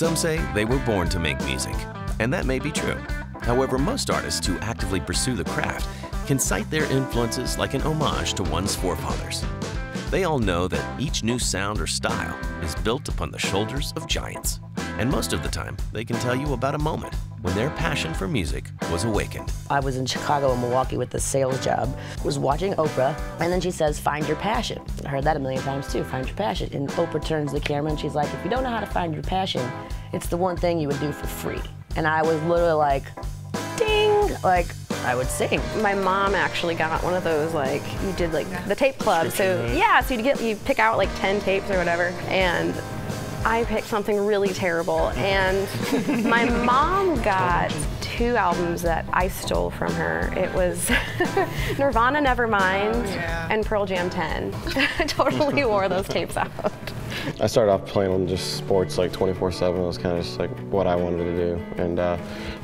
Some say they were born to make music, and that may be true. However, most artists who actively pursue the craft can cite their influences like an homage to one's forefathers. They all know that each new sound or style is built upon the shoulders of giants. And most of the time, they can tell you about a moment when their passion for music was awakened. I was in Chicago and Milwaukee with a sales job, was watching Oprah, and then she says, find your passion. I heard that a million times too, find your passion. And Oprah turns the camera and she's like, if you don't know how to find your passion, it's the one thing you would do for free. And I was literally like, ding, like, I would sing. My mom actually got one of those like you did like the tape club. So yeah, so you get you pick out like 10 tapes or whatever and I picked something really terrible and my mom got two albums that I stole from her. It was Nirvana Nevermind and Pearl Jam 10. I totally wore those tapes out. I started off playing on just sports like 24/7. It was kind of just like what I wanted to do, and uh,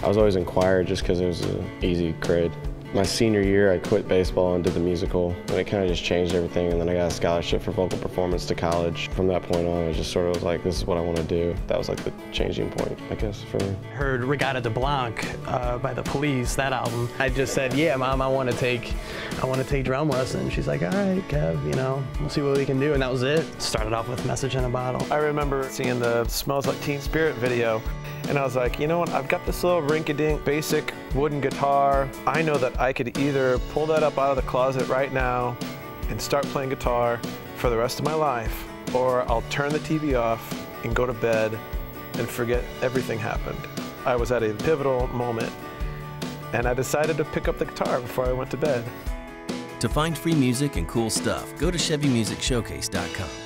I was always in choir just because it was an easy grade. My senior year, I quit baseball and did the musical, and it kind of just changed everything. And then I got a scholarship for vocal performance to college. From that point on, I just sort of was like, this is what I want to do. That was like the changing point, I guess, for me. Heard Reggatta de Blanc uh, by the Police, that album. I just said, yeah, mom, I want to take, I want to take drum lessons. She's like, all right, Kev, you know, we'll see what we can do, and that was it. Started off with Message in a Bottle. I remember seeing the Smells Like Teen Spirit video, and I was like, you know what, I've got this little rinky-dink basic wooden guitar. I know that I could either pull that up out of the closet right now and start playing guitar for the rest of my life, or I'll turn the TV off and go to bed and forget everything happened. I was at a pivotal moment, and I decided to pick up the guitar before I went to bed. To find free music and cool stuff, go to ChevyMusicShowcase.com.